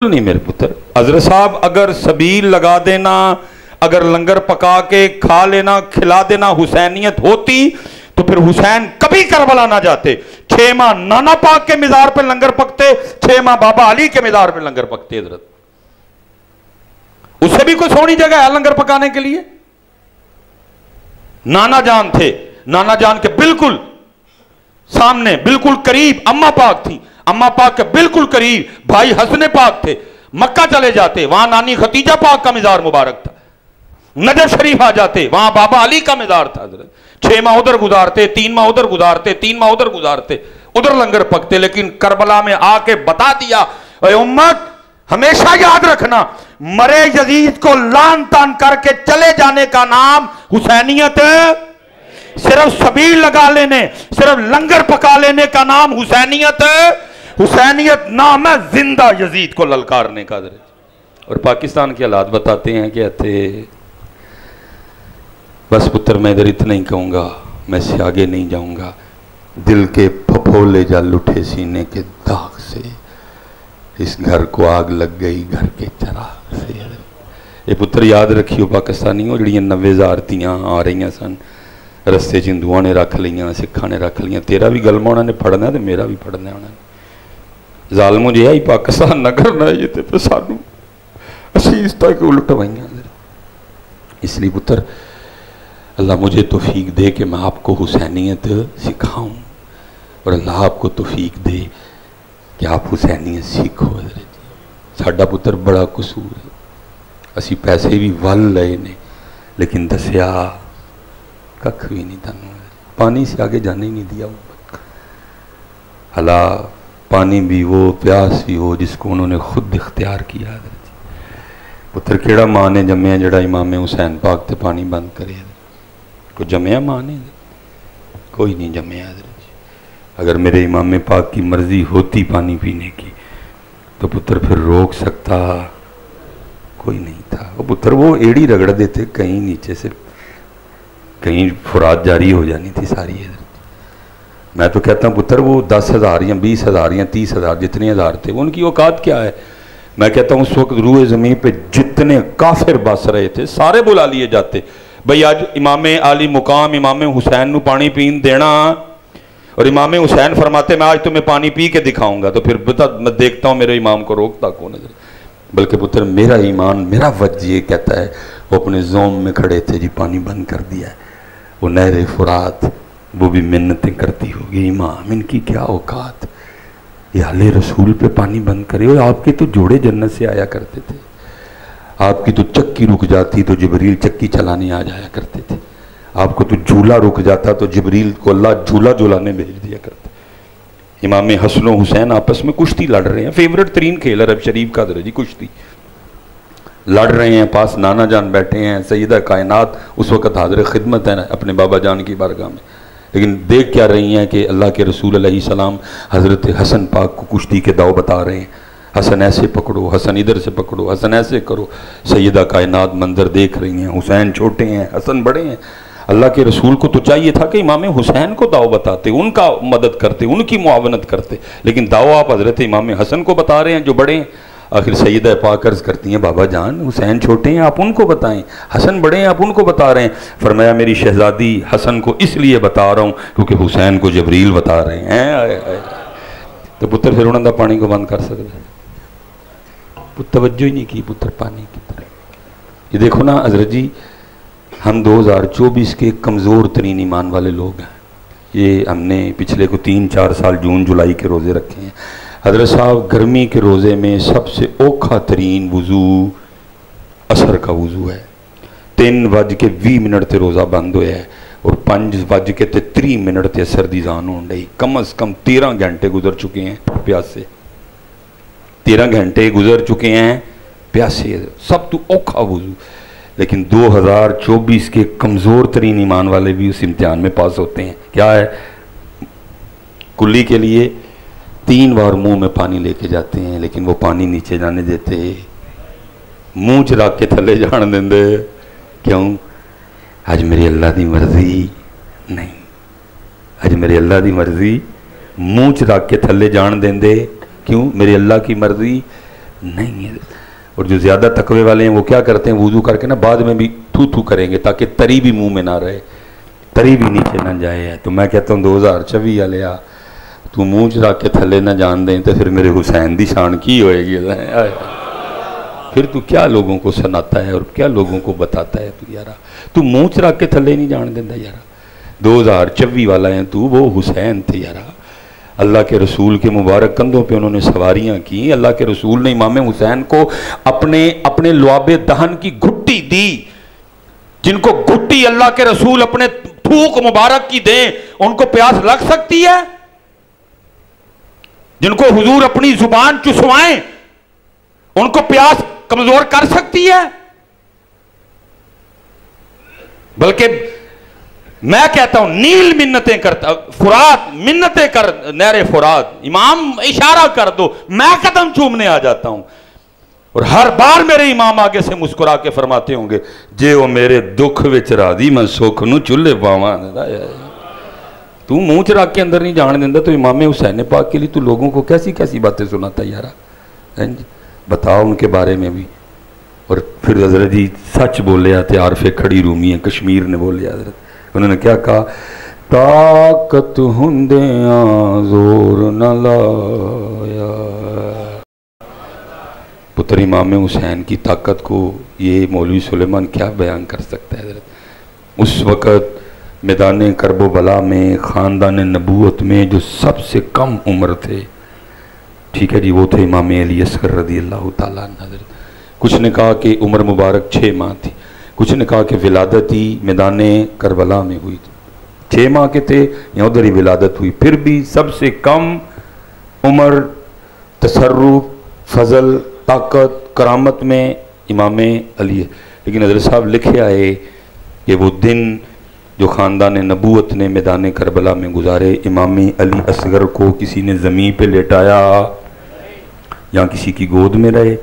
نہیں میرے پتر۔ حضرت صاحب، اگر سبیل لگا دینا، اگر لنگر پکا کے کھا لینا، کھلا دینا حسینیت ہوتی، تو پھر حسین کبھی کربلا نہ جاتے۔ چھ ماہ نانا پاک کے مزار پہ لنگر پکتے، چھ ماہ بابا علی کے مزار پہ لنگر پکتے، حضرت۔ اسے بھی کوئی سونی جگہ ہے لنگر پکانے کے لیے؟ نانا جان تھے۔ نانا جان کے بالکل سامنے، بالکل قریب اما پاک تھی۔ اما پاک کے بالکل قریب، بھائی حسن پاک تھے، مکہ چلے جاتے، وہاں نانی ختیجہ پاک کا مزار مبارک تھا، نجف شریف آ جاتے، وہاں بابا علی کا مزار تھا چھ ماہ ادھر گزارتے، تین ماہ ادھر گزارتے، تین ماہ ادھر گزارتے، ادھر لنگر پکتے، لیکن کربلا میں آ کے بتا دیا، اے امت، ہمیشہ یاد رکھنا، مرے یزید کو لان تان کر کے چلے جانے کا نام حسینیت صرف سبیل لگا لینے، صرف لنگر پکا لینے کا نام حسینیت حسینیت نام ہے زندہ یزید کو للکارنے کا درج۔ اور پاکستان کے حالات بتاتے ہیں کہ تھے بس پتر، میں ادھر اتنا ہی کہوں گا، میں سے آگے نہیں جاؤں گا۔ دل کے پھپھولے جا لٹھے سینے کے داغ سے۔ اس گھر کو آگ لگ گئی، گھر کے چراغ سے۔ یہ پتر، یاد رکھیو پاکستانی ہو جڑیاں نوے زارتیاں آ رہی ہیں سن۔ رستے چندوہ نے رکھ لیاں سکھا نے رکھ لیاں تیرا بھی گلمہ انہوں نے پڑھنا ہے تو میرا بھی پڑھنا ہے انہوں نے۔ ظالموں جی آئی پاکستان نہ کرنا ہے یہ تے پہ سانو اسی اس طرح کے الٹ اس لیے پتر اللہ مجھے توفیق دے کہ میں آپ کو حسینیت سکھاؤں اور اللہ آپ کو توفیق دے کہ آپ حسینیت سیکھو حضرت جی ساڈا پتر بڑا قصور ہے اسی پیسے بھی ول لے نے لیکن دسیا ککھ بھی نہیں تھانوں پانی سے آگے جانے ہی نہیں دیا حالا پانی بھی وہ پیاس بھی وہ جس کو انہوں نے خود اختیار کیا حضرت جی پتر کیڑا ماں نے جمعہ جڑا امام حسین پاک تے پانی بند کرے کو جمعہ ماں نے کوئی نہیں جمعہ حضرت جی اگر میرے امام پاک کی مرضی ہوتی پانی پینے کی تو پتر پھر روک سکتا۔ کوئی نہیں تھا۔ وہ پتر وہ ایڑی رگڑ دیتے، کہیں نیچے سے کہیں فراد جاری ہو جانی تھی ساری۔ حضرت میں تو کہتا ہوں پتر، وہ دس ہزار یا بیس ہزار یا تیس ہزار جتنے ہزار تھے ان کی اوقات کیا ہے؟ میں کہتا ہوں اس وقت روح زمین پہ جتنے کافر بس رہے تھے، سارے بلا لیے جاتے۔ بھئی آج امام علی مقام، امام حسین نو پانی پین دینا۔ اور امام حسین فرماتے، میں آج تمہیں پانی پی کے دکھاؤں گا۔ تو پھر بتا، میں دیکھتا ہوں میرے امام کو روکتا کون نظر بلکہ پتر، میرا ایمان، میرا وجہ یہ کہتا ہے، وہ اپنے زوم میں کھڑے تھے جی پانی بند کر دیا ہے۔ وہ نہر فرات وہ بھی منتیں کرتی ہوگی، امام، ان کی کیا اوقات؟ یہ علیہ رسول پہ پانی بند کرے اور آپ کے تو جوڑے جنت سے آیا کرتے تھے۔ آپ کی تو چکی رک جاتی تو جبریل چکی چلانے آ جایا کرتے تھے۔ آپ کو تو جھولا رک جاتا تو جبریل کو اللہ جھولا جھولانے بھیج دیا کرتے۔ امام حسن و حسین آپس میں کشتی لڑ رہے ہیں۔ فیورٹ ترین کھیل عرب شریف کا درجی کشتی۔ لڑ رہے ہیں، پاس نانا جان بیٹھے ہیں، سیدہ کائنات اس وقت حاضر خدمت ہے اپنے بابا جان کی بارگاہ میں۔ لیکن دیکھ کیا رہی ہیں کہ اللہ کے رسول علیہ السلام حضرت حسن پاک کو کشتی کے داؤ بتا رہے ہیں۔ حسن ایسے پکڑو، حسن ادھر سے پکڑو، حسن ایسے کرو۔ سیدہ کائنات منظر دیکھ رہی ہیں، حسین چھوٹے ہیں، حسن بڑے ہیں۔ اللہ کے رسول کو تو چاہیے تھا کہ امام حسین کو داؤ بتاتے، ان کا مدد کرتے، ان کی معاونت کرتے، لیکن داؤ آپ حضرت امام حسن کو بتا رہے ہیں جو بڑے ہیں۔ آخر سیدہ پاک عرض کرتی ہیں، بابا جان، حسین چھوٹے ہیں، آپ ان کو بتائیں۔ حسن بڑے ہیں، آپ ان کو بتا رہے ہیں۔ فرمایا، میری شہزادی حسن کو اس لیے بتا رہا ہوں کیونکہ حسین کو جبریل بتا رہے ہیں۔ آئے آئے تو پتر پھر انہوں نے پانی کو بند کر سکتے توجہ ہی نہیں کی، پتر پانی کی طرح یہ دیکھو نا، حضرت جی ہم دو ہزار چوبیس کے کمزور ترین ایمان والے لوگ ہیں۔ یہ ہم نے پچھلے کو تین چار سال جون جولائی کے روزے رکھے ہیں۔ حضرت صاحب گرمی کے روزے میں سب سے اوکھا ترین وضو اثر کا وضو ہے۔ تین وج کے وی منٹ تے روزہ بند ہویا ہے اور پنج وج کے تے تری منٹ تے اثر دی زان ہون ڈئی۔ کم از کم تیرہ گھنٹے گزر چکے ہیں پیاسے۔ تیرہ گھنٹے گزر چکے ہیں پیاسے۔ سب تو اوکھا وضو۔ لیکن دو ہزار چوبیس کے کمزور ترین ایمان والے بھی اس امتحان میں پاس ہوتے ہیں۔ کیا ہے؟ کلی کے لیے تین بار منہ میں پانی لے کے جاتے ہیں، لیکن وہ پانی نیچے جانے دیتے منہ چراغ کے تھلے جان دیں دے کیوں؟ آج میری اللہ دی مرضی نہیں۔ آج میری اللہ دی مرضی منہ چراغ کے تھلے جان دیں دے کیوں؟ میری اللہ کی مرضی نہیں ہے۔ اور جو زیادہ تقوی والے ہیں، وہ کیا کرتے ہیں؟ وضو کر کے نا بعد میں بھی تھو تھو کریں گے تاکہ تری بھی منہ میں نہ رہے، تری بھی نیچے نہ جائے۔ تو میں کہتا ہوں، دو ہزار چوی والے آ تو منہ چ رکھ کے تھلے نہ جان دیں تو پھر میرے حسین دی شان کی ہوئے گی پھر تو کیا لوگوں کو سناتا ہے اور کیا لوگوں کو بتاتا ہے تو یارا تو منہ چ رکھ کے تھلے نہیں جان دینا یارا دو ہزار چوی والا ہے تو وہ حسین تھے یارا اللہ کے رسول کے مبارک کندھوں پہ انہوں نے سواریاں کی اللہ کے رسول نے امام حسین کو اپنے اپنے لعاب دہن کی گھٹی دی جن کو گھٹی اللہ کے رسول اپنے تھوک مبارک کی دیں ان کو پیاس لگ سکتی ہے جن کو حضور اپنی زبان چسوائیں، ان کو پیاس کمزور کر سکتی ہے۔ بلکہ میں کہتا ہوں، نیل منتیں کرتا فرات، منتیں کر نیر فرات، امام اشارہ کر دو، میں قدم چومنے آ جاتا ہوں۔ اور ہر بار میرے امام آگے سے مسکرا کے فرماتے ہوں گے، جے وہ میرے دکھ وچ راضی، میں سکھ نو چولہے پاواں۔ تو منہ چ رکھ کے اندر نہیں جان دینا تو امام حسین پاک کے لیے تو لوگوں کو کیسی کیسی باتیں سناتا یارا ہاں بتاؤ ان کے بارے میں بھی اور پھر حضرت جی سچ بولے آتے عارف کھڑی رومی ہیں کشمیر نے بولے حضرت انہوں نے کیا کہا طاقت ہندیاں زور نہ لایا پتر امام حسین کی طاقت کو یہ مولوی سلیمان کیا بیان کر سکتا ہے حضرت اس وقت میدان کرب و بلا میں، خاندان نبوت میں جو سب سے کم عمر تھے۔ ٹھیک ہے جی وہ تھے امام علی اصغر رضی اللہ تعالیٰ حضرت۔ کچھ نے کہا کہ عمر مبارک چھ ماہ تھی۔ کچھ نے کہا کہ ولادت ہی میدان کربلا میں ہوئی تھی۔ چھ ماہ کے تھے یا ادھر ہی ولادت ہوئی۔ پھر بھی سب سے کم عمر، تصرف، فضل، طاقت، کرامت میں امام علی ہے۔ لیکن حضرت صاحب لکھے آئے کہ وہ دن جو خاندان نبوت نے میدان کربلا میں گزارے، امام علی اصغر کو کسی نے زمین پہ لیٹایا، یا کسی کی گود میں رہے،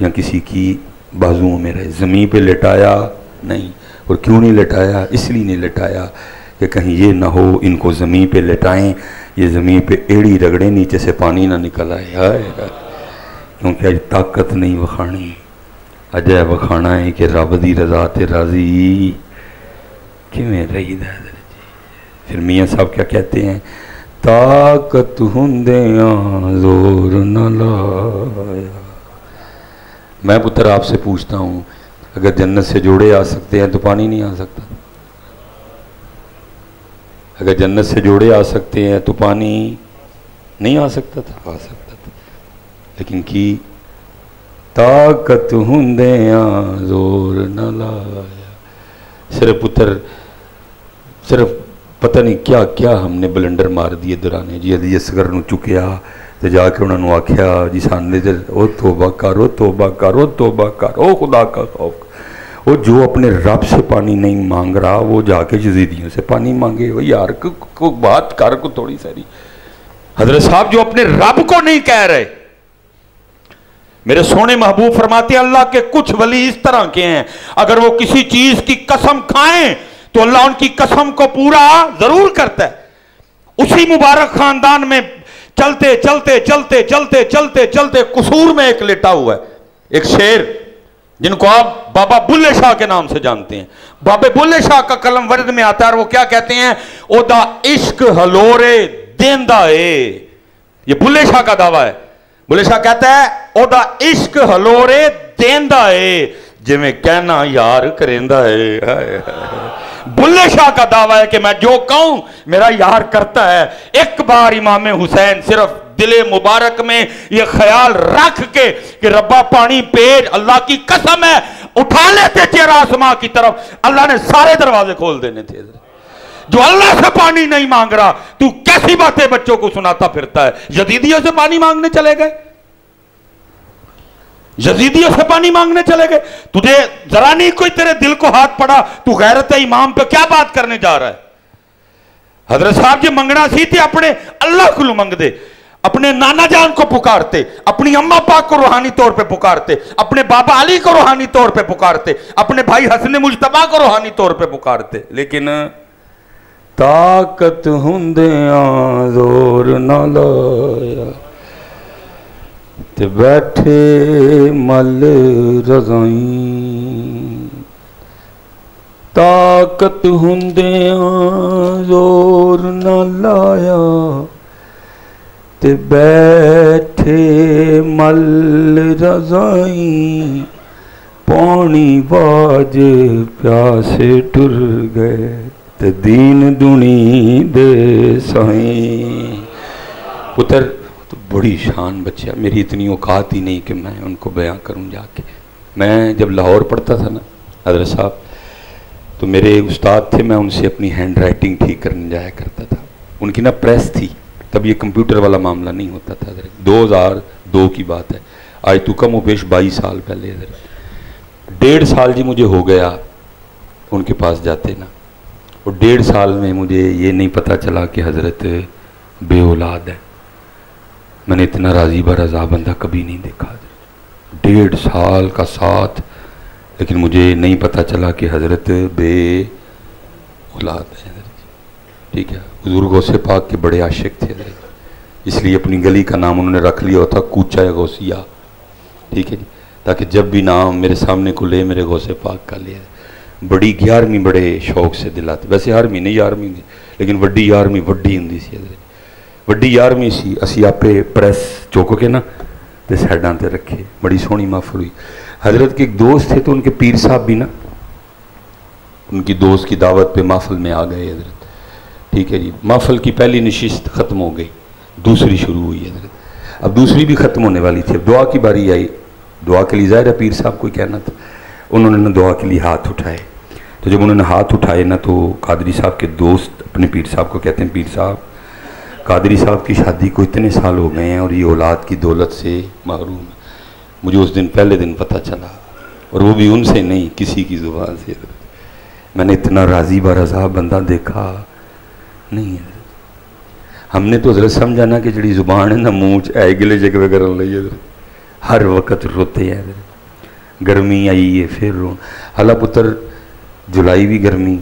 یا کسی کی بازوؤں میں رہے، زمین پہ لٹایا نہیں، اور کیوں نہیں لٹایا اس لیے نہیں لٹایا کہ کہیں یہ نہ ہو ان کو زمین پہ لٹائیں یہ زمین پہ ایڑی رگڑے نیچے سے پانی نہ نکل آئے۔ کیونکہ آج طاقت نہیں وکھانی اجے وکھانا ہے کہ رب دی رضا تے راضی۔ کیویں رہی دا جی۔ پھر میاں صاحب کیا کہتے ہیں؟ طاقت ہندیاں زور نہ لایا میں پتر آپ سے پوچھتا ہوں، اگر جنت سے جوڑے آ سکتے ہیں تو پانی نہیں آ سکتا۔ اگر جنت سے جوڑے آ سکتے ہیں تو پانی نہیں آ سکتا تھا۔ آ سکتا تھا۔ لیکن کی؟ طاقت ہندیاں زور نہ لایا صرف پتر صرف پتہ نہیں کیا کیا ہم نے بلنڈر مار دیے درانے جی ادی اصغر نو چکیا تو جا کے انہوں جی نے آخیا جی سامنے او توبہ کر توبہ کر توبہ کر خدا کا خوف۔ وہ جو اپنے رب سے پانی نہیں مانگ رہا، وہ جا کے جزیدیوں سے پانی مانگے۔ وہ یار کو بات کر، کو تھوڑی ساری۔ حضرت صاحب جو اپنے رب کو نہیں کہہ رہے، میرے سونے محبوب فرماتے ہیں، اللہ کے کچھ ولی اس طرح کے ہیں۔ اگر وہ کسی چیز کی قسم کھائیں تو اللہ ان کی قسم کو پورا ضرور کرتا ہے۔ اسی مبارک خاندان میں چلتے چلتے چلتے چلتے چلتے چلتے قصور میں ایک لیٹا ہوا ہے۔ ایک شیر، جن کو آپ بابا بلے شاہ کے نام سے جانتے ہیں۔ بابا بلے شاہ کا کلم ورد میں آتا ہے اور وہ کیا کہتے ہیں؟ او دا عشق ہلورے دیندہ اے یہ بلے شاہ کا دعویٰ ہے۔ بلے شاہ کہتا ہے، او دا عشق ہلورے دیندہ اے جی میں کہنا یار کریندہ ہے بلے شاہ کا دعویٰ ہے کہ میں جو کہوں، میرا یار کرتا ہے۔ ایک بار امام حسین صرف دل مبارک میں یہ خیال رکھ کے کہ ربا پانی پیڑ اللہ کی قسم ہے، اٹھا لیتے چیر آسمان کی طرف۔ اللہ نے سارے دروازے کھول دینے تھے۔ جو اللہ سے پانی نہیں مانگ رہا، تو کیسی باتیں بچوں کو سناتا پھرتا ہے؟ جدیدیوں سے پانی مانگنے چلے گئے۔ یزیدیوں سے پانی مانگنے چلے گئے۔ تجھے ذرا نہیں کوئی تیرے دل کو ہاتھ پڑا، تو غیرت امام پہ کیا بات کرنے جا رہا ہے؟ حضرت صاحب جی منگنا سی تھے اپنے، اللہ کو منگ دے۔ اپنے نانا جان کو پکارتے، اپنی اممہ پاک کو روحانی طور پہ پکارتے، اپنے بابا علی کو روحانی طور پہ پکارتے، اپنے بھائی حسن مجتبہ کو روحانی طور پہ پکارتے۔ لیکن طاقت ہندیاں زور نہ لایا۔ تے بیٹھے مل رضائی طاقت ہندیاں زور نہ لایا۔ تے بیٹھے مل رضائی پانی باج پیاسے ٹر گئے۔ تے دین دنی دے سائیں۔ پتر بڑی شان بچہ میری اتنی اوقات ہی نہیں کہ میں ان کو بیان کروں جا کے۔ میں جب لاہور پڑھتا تھا نا حضرت صاحب، تو میرے استاد تھے، میں ان سے اپنی ہینڈ رائٹنگ ٹھیک کرنے جایا کرتا تھا۔ ان کی نا پریس تھی، تب یہ کمپیوٹر والا معاملہ نہیں ہوتا تھا۔ حضرت، دو ہزار دو کی بات ہے۔ آج تو کم و بیش بائیس سال پہلے ڈیڑھ سال جی مجھے ہو گیا ان کے پاس جاتے نا۔ اور ڈیڑھ سال میں مجھے یہ نہیں پتا چلا کہ حضرت بے اولاد ہے میں نے اتنا راضی بہ رضا بندہ کبھی نہیں دیکھا ڈیڑھ سال کا ساتھ، لیکن مجھے نہیں پتا چلا کہ حضرت بے اولاد ہے ٹھیک ہے حضور غوث پاک کے بڑے عاشق تھے اس لیے اپنی گلی کا نام انہوں نے رکھ لیا تھا کوچا غوثیہ۔ ٹھیک ہے جی تاکہ جب بھی نام میرے سامنے کو لے میرے غوث پاک کا لے بڑی گیارہویں بڑے شوق سے دلاتے۔ ویسے ہر مہینے یارہویں ہوندی لیکن وڈی یارہویں، وڈی ہوں سی حضرت۔ وڈی یارہویں سی اسی آپ پریس چوک کے نا تے سائڈاں تے رکھے بڑی سونی محفل ہوئی حضرت کے ایک دوست تھے تو ان کے پیر صاحب بھی نا ان کی دوست کی دعوت پہ محفل میں آ گئے حضرت ٹھیک ہے جی محفل کی پہلی نشست ختم ہو گئی دوسری شروع ہوئی حضرت اب دوسری بھی ختم ہونے والی تھی اب دعا کی باری آئی دعا کے لیے ظاہر ہے پیر صاحب کو کہنا تھا انہوں نے نا دعا کے لیے ہاتھ اٹھائے تو جب انہوں نے ہاتھ اٹھائے نا تو قادری صاحب کے دوست اپنے پیر صاحب کو کہتے ہیں پیر صاحب قادری صاحب کی شادی کو اتنے سال ہو گئے ہیں اور یہ اولاد کی دولت سے محروم ہے مجھے اس دن پہلے دن پتہ چلا اور وہ بھی ان سے نہیں، کسی کی زبان سے۔ میں نے اتنا راضی بہ رضا بندہ دیکھا، نہیں ہے۔ ہم نے تو حضرت سمجھا نا کہ جڑی زبان ہے نا، منہ اے گلے جگہ کرن لئی ہر وقت روتے ہیں۔ گرمی آئی ہے، پھر رو۔ حالا پتر، جولائی بھی گرمی،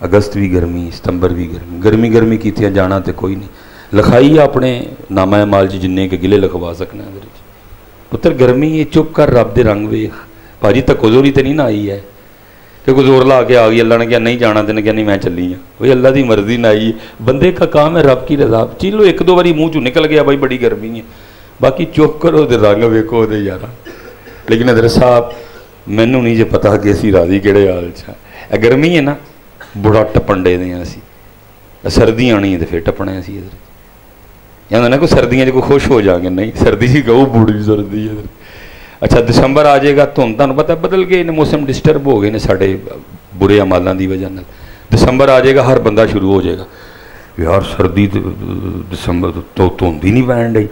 اگست بھی گرمی، ستمبر بھی گرمی۔ گرمی گرمی کی تھی جانا تے کوئی نہیں۔ لکھائی اپنے نامہ مال جی جننے کے گلے لکھوا سکنا ہے پتر گرمی یہ چپ کر رب دے رنگ ویخ پاجی تک زوری تو نہیں نہ آئی ہے کہ کوئی زور لا کے آ گئی اللہ نے کیا نہیں جانا تین کیا نہیں میں چلی ہوں بھائی اللہ دی مرضی نہ آئی بندے کا کام ہے رب کی رضا چلو ایک دو باری منہ چ نکل گیا بھائی بڑی گرمی ہے باقی چپ کرو دے رنگ ویکو دے یار لیکن حضرت صاحب مینو نہیں جی پتا کہ اسی راضی کہڑے حال چ گرمی ہے نا بڑا ٹپن ڈے دیں اسی سردی آنی ہے تو پھر ٹپنے اسی حضرت یا نا کوئی سردیاں جو کوئی خوش ہو جائیں گے نہیں سردی ہی کہو بوڑھی سردی ہے اچھا دسمبر آ جائے گا تم تمہیں پتا بدل گئے موسم ڈسٹرب ہو گئے نے سارے برے عمالوں کی وجہ دسمبر آ جائے گا ہر بندہ شروع ہو جائے گا یار سردی دسمبر تو دھند ہی نہیں پہن ڈی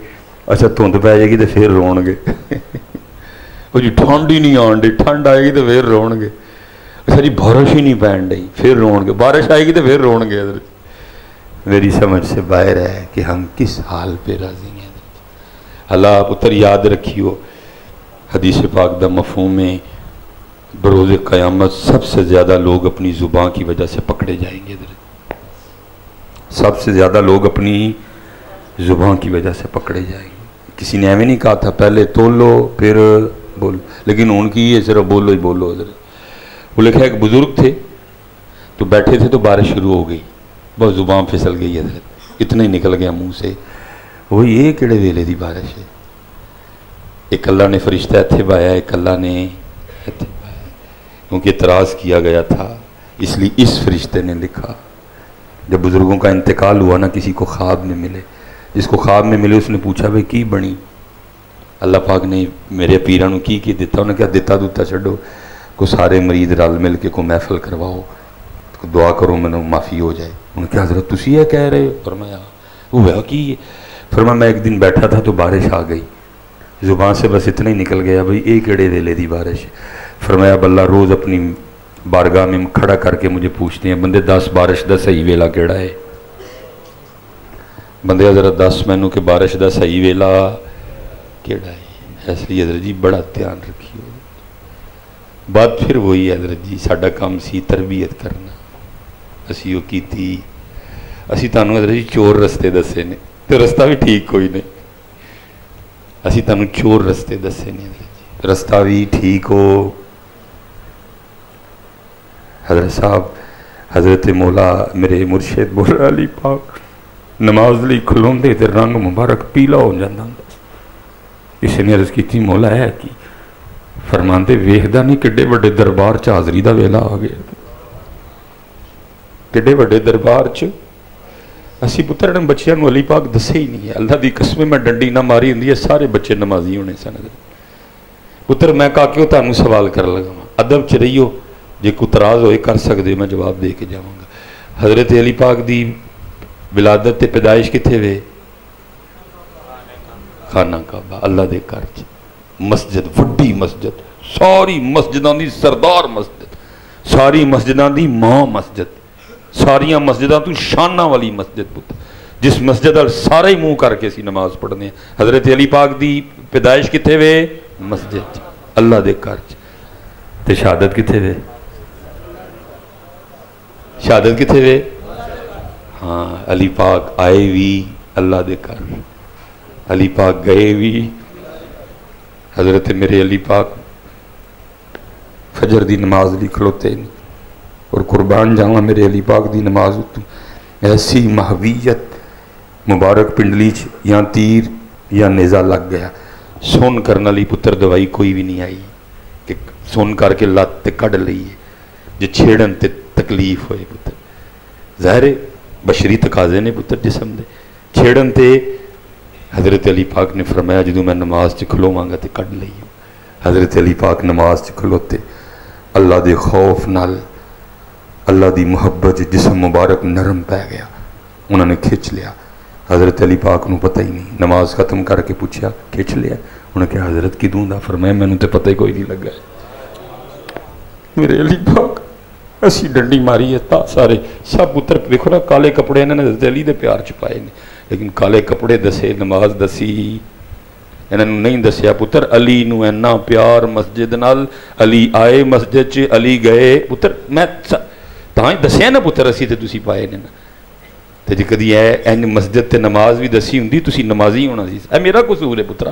اچھا دھند پی جائے گی تو پھر رو گے وہ جی ٹھنڈ ہی نہیں آن ڈی ٹھنڈ آئے گی تو پھر رو گے اچھا جی بارش ہی نہیں پہن ڈی پھر رو گے بارش آئے گی تو پھر رو گے میری سمجھ سے باہر ہے کہ ہم کس حال پہ راضی ہیں۔ اللہ پتر یاد رکھیو، حدیث پاک دا مفہوم میں بروز قیامت سب سے زیادہ لوگ اپنی زبان کی وجہ سے پکڑے جائیں گے۔ سب سے زیادہ لوگ اپنی زبان کی وجہ سے پکڑے جائیں گے۔ کسی نے ایویں نہیں کہا تھا، پہلے تول لو پھر بولو، لیکن ان کی یہ صرف بولو ہی بولو۔ حضرت وہ لکھا ایک بزرگ تھے، تو بیٹھے تھے تو بارش شروع ہو گئی۔ بہت زبان پھسل گئی ہے اتنا ہی نکل گیا منہ سے۔ وہ یہ کہڑے ویلے دی بارش ہے۔ ایک اللہ نے فرشتہ اتنے بایا ایک اللہ نے اتنے بایا کیونکہ اعتراض کیا گیا تھا، اس لیے اس فرشتے نے لکھا۔ جب بزرگوں کا انتقال ہوا نا، کسی کو خواب میں ملے۔ جس کو خواب میں ملے، اس نے پوچھا، بھائی، کی بنی؟ اللہ پاک نے میرے پیران کی کی دیتا انہیں کیا دیتا دوتا چھڑو کو سارے مریض رل مل کے کو محفل کرواؤ۔ دعا کرو، میں معافی ہو جائے۔ انہوں نے کہا، حضرت، تسی یہ کہہ رہے ہو؟ فرمایا، وہ کی؟ فرما میں ایک دن بیٹھا تھا تو بارش آ گئی۔ زبان سے بس اتنا ہی نکل گیا، بھائی، ایک اڑے ویلے دی بارش۔ فرمایا بلّہ روز اپنی بارگاہ میں کھڑا کر کے مجھے پوچھتے ہیں، بندے، دس بارش دا صحیح ویلا کیڑا ہے؟ بندے، حضرت، دس مینو کہ بارش دا صحیح ویلا کیڑا ہے۔ اس لیے حضرت جی بڑا دھیان رکھیے۔ بات پھر وہی حضرت جی ساڈا کام سی تربیت کرنا۔ اسی وہ کیتی اسی تانوں حضرت جی چور رستے دسے نے تو رستہ بھی ٹھیک کوئی نہیں ਅਸੀਂ ਤੁਹਾਨੂੰ ਚੋਰ ਰਸਤੇ ਦੱਸੇ ਨੇ ਰਸਤਾ ਵੀ ਠੀਕ ਹੋ حضرت صاحب حضرت مولا میرے مرشد مولا علی پاک نماز لی کھلون دے تے رنگ مبارک پیلا ہو جاندہ اس نے عرض کی تھی مولا ہے کی فرمان دے ویہدہ نہیں کڈے بڑے دربار چا حضری دا ویلا آ گیا کڈے بڑے دربار چ اسی پتر نے بچیاں نو علی پاک دسے ہی نہیں ہے اللہ دی قسمیں میں ڈنڈی نہ ماری ہندی ہے سارے بچے نمازی ہونے سن پتر میں کہا کیوں تانوں سوال کر لگا ادب چ رہیو جے کو تراز ہوئے کر سکتے میں جواب دے کے جاؤں گا حضرت علی پاک دی ولادت تے پیدائش کتنے وے خانہ کعبہ اللہ دے کر مسجد وڈی مسجد ساری مسجداں دی سردار مسجد ساری مسجداں دی ماں مسجد ساریاں مسجداں تو شانہ والی مسجد پتر جس مسجد ال سارے ہی منہ کر کے سی نماز پڑھنے ہیں۔ حضرت علی پاک دی پیدائش کتنے وے؟ مسجد اللہ دے کر تے شہادت کتنے وے؟ شہادت کتنے وے؟ ہاں علی پاک آئے بھی اللہ دے کر علی پاک گئے بھی حضرت میرے علی پاک، فجر دی نماز لی کھلوتے نہیں اور قربان جاؤں میرے علی پاک دی نماز تو ایسی محویت مبارک پنڈلی یا تیر یا نیزہ لگ گیا۔ سن کرنا لی پتر دوائی کوئی بھی نہیں آئی۔ کہ سن کر کے لات تے کڑ لئیے۔ جو چھیڑن تے تکلیف ہوئے پتر۔ ظاہر بشری تقاضے نے پتر جسم دے۔ چھیڑن تے حضرت علی پاک نے فرمایا جدو میں نماز چ کھلو مانگا تے کڈ لئی حضرت علی پاک نماز چ کھلوتے۔ اللہ دے خوف نال اللہ دی محبت جسم مبارک نرم پہ گیا انہوں نے کھچ لیا حضرت علی پاک نو پتہ ہی نہیں نماز ختم کر کے پوچھا کھچ لیا انہوں نے کہا حضرت کی دوں دا فرمایا میں نے تے پتہ ہی کوئی نہیں لگا ہے میرے علی پاک اسی ڈنڈی ماری ہے تا سارے سب پتر دیکھو نا کالے کپڑے انہوں نے حضرت علی دے پیار چھپائے نے لیکن کالے کپڑے دسے نماز دسی انہوں نے نہیں دسیا پتر علی نو اینا پیار مسجد نال علی آئے مسجد چ علی گئے پتر میں تاں دسیا نا پتر اسی تے تسی پائے نے تے جے کدی اے این مسجد تے نماز بھی دسی ہوندی تسی نمازی ہونا سی اے میرا قصور ہے پترا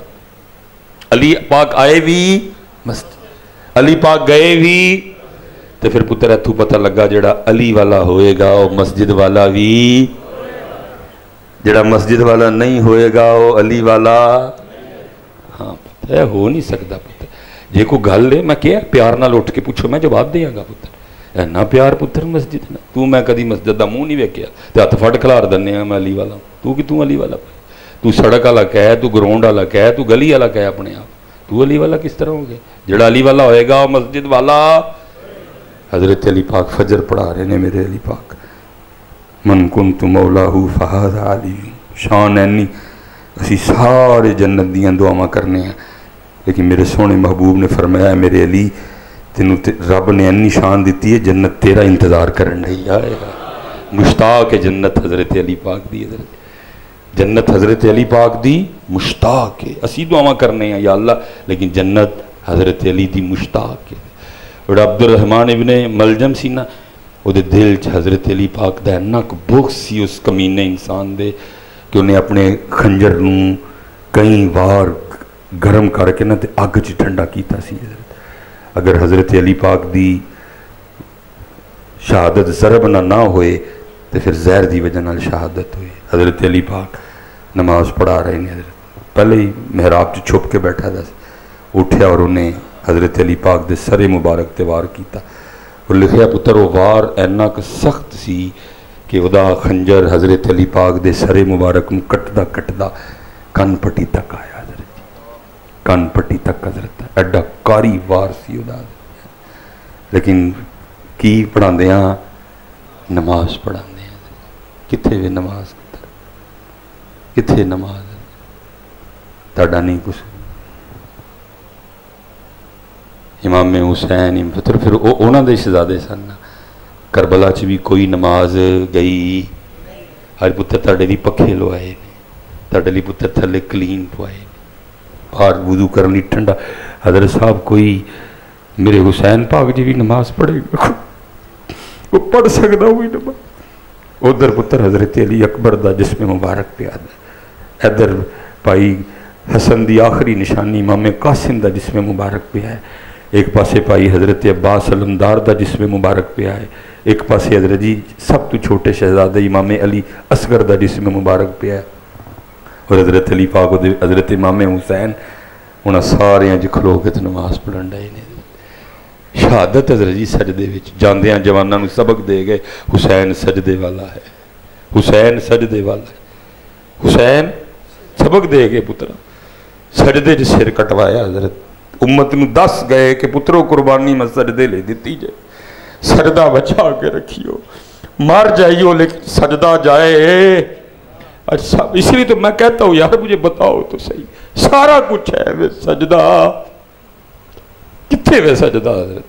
علی پاک آئے بھی مسجد علی پاک گئے بھی تو پھر پتر اتو پتہ لگا جڑا علی والا ہوئے گا وہ مسجد والا بھی جڑا مسجد والا نہیں ہوئے گا وہ علی والا ہاں پتہ ہو نہیں سکتا پتر جے کو گل لے میں کیا پیار نہ لوٹ کے پوچھو میں جواب دیا گا پتر اینا پیار پتر مسجد نہ تو میں کدی مسجد دا منہ نہیں ویکیا تے ہاتھ پھٹ کھلار دنے میں علی والا تو کہ تو علی والا تو سڑک والا کہہ تو گراؤنڈ والا کہہ تو گلی والا کہہ اپنے آپ تو علی والا کس طرح ہو گیا جڑا علی والا ہوئے گا مسجد والا حضرت علی پاک فجر پڑھا رہے ہیں میرے علی پاک من کن تو مولا فہد علی شان اینی اسی سارے جنت دیاں دعا کرنے ہیں لیکن میرے سونے محبوب نے فرمایا میرے علی تینوں رب نے اینی شان دیتی ہے، جنت تیرا انتظار کرن نہیں آئے گا مشتاق ہے جنت حضرت علی پاک دی۔ حضرت جنت حضرت علی پاک دی، مشتاق ہے۔ اسی دعا کرنے ہیں، یا اللہ۔ لیکن جنت حضرت علی دی مشتاق ہے۔ بڑا عبد الرحمن ابن ملجم سی نا وہ دے دل چ حضرت علی پاک دا اینا کو بغض سی، اس کمینے انسان دے، کہ انہیں اپنے خنجر نو کئی بار گرم کر کے نا تے اگ چ ٹھنڈا کیتا سی۔ حضرت اگر حضرت علی پاک دی شہادت ضرب نہ نہ ہوئے تو پھر زہر دی وجہ نال شہادت ہوئے۔ حضرت علی پاک نماز پڑھا رہے ہیں۔ حضرت پہلے ہی محراب چ چھپ کے بیٹھا تھا۔ اٹھیا اور انہیں حضرت علی پاک دے سرے مبارک تے وار کیتا۔ اور لکھیا پتر، وہ وار اینا کہ سخت سی کہ ودا خنجر حضرت علی پاک دے سرے مبارک نو کٹدا کٹدا کن پٹی تک آیا۔ حضرت کن پٹی تک حضرت ایڈا کاری وار سی ودا لیکن کی پڑھا دیا نماز پڑھا دیا کتھے وے نماز کتھے نماز تاڑا نہیں کچھ امام حسین پتر پھر انہوں دے شہزادے سن کربلا چ بھی کوئی نماز گئی ہر پتر تاڑے لی پکھے لوائے تاڑے لی پتر تھلے کلین پوائے باہر وضو کرنی ٹھنڈا۔ حضرت صاحب کوئی میرے حسین پاک جی بھی نماز پڑھے گا وہ پڑھ سکتا ہوئی نماز۔ ادھر پتر حضرت علی اکبر دا جس میں مبارک پہ آدھا ادھر پائی حسن دی آخری نشانی امام قاسم دا جسم مبارک پہ ہے۔ ایک پاسے پائی حضرت عباس علمدار دا جسم مبارک پہ آئے ایک پاسے حضرت جی سب تو چھوٹے شہزادہ امام علی اصغر دا جسم مبارک پہ ہے۔ اور حضرت علی پاک حضرت امام حسین انہاں سارے انج کھلو کے تے نماز پڑھن ڈے نے شہادت حضرت جی سجدے وچ جاندیاں جواناں نو سبق دے گئے حسین سجدے والا ہے حسین سجدے والا ہے حسین سبق دے گئے پترا سجدے جو سر کٹوایا حضرت امت نو دس گئے کہ پتروں قربانی میں سجدے لے دیتی جائے سجدہ بچا کے رکھیو مار جائیو لیکن سجدہ جائے اچھا اس لیے تو میں کہتا ہوں، یار مجھے بتاؤ تو صحیح۔ سارا کچھ ہے وہ سجدہ۔ کتنے وے سجدہ حضرت؟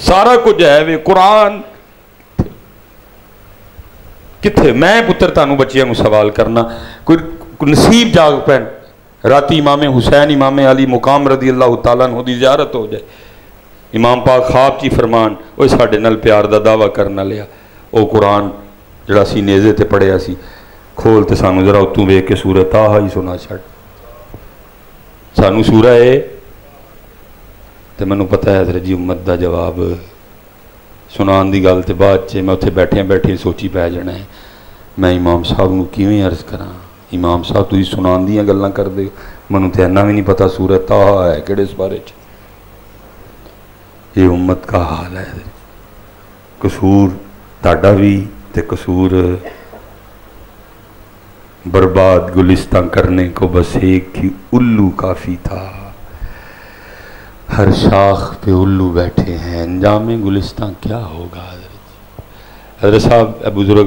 سارا کچھ ہے وہ قرآن۔ کتنے میں پتر تانوں بچیاں کو سوال کرنا۔ کوئی نصیب جاگ پہن۔ راتی امام حسین، امام علی مقام رضی اللہ تعالیٰ عنہ دی زیارت ہو جائے۔ امام پاک خواب چی فرمان وہ ساڑھے نل پیار دا دعویٰ کرنا لیا او قرآن جڑا سی نیزے تے پڑھیا سی۔ کھول تے سانو ذرا اتوں بے کے سورہ تاہا ہی سنا چھڑ سانو سورہ ہے تے میں نو پتہ ہے حضرت جی امت دا جواب سنان دی گل تے بعد چے میں اتھے بیٹھے بیٹھے سوچی پہ جانا ہے میں امام صاحب نو کیویں عرض کراں امام صاحب تو ہی سنان دیاں گلاں کر دے منو تے انہا بھی نہیں پتا سورہ تاہا ہے کیڑے اس بارے چ یہ امت کا حال ہے قصور تاڑا بھی تے قصور برباد گلستان کرنے کو بس ایک ہی الو کافی تھا۔ ہر شاخ پہ الو بیٹھے ہیں۔ انجام گلستان کیا ہوگا؟ حضرت جی۔ حضرت صاحب بزرگ